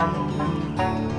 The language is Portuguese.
Música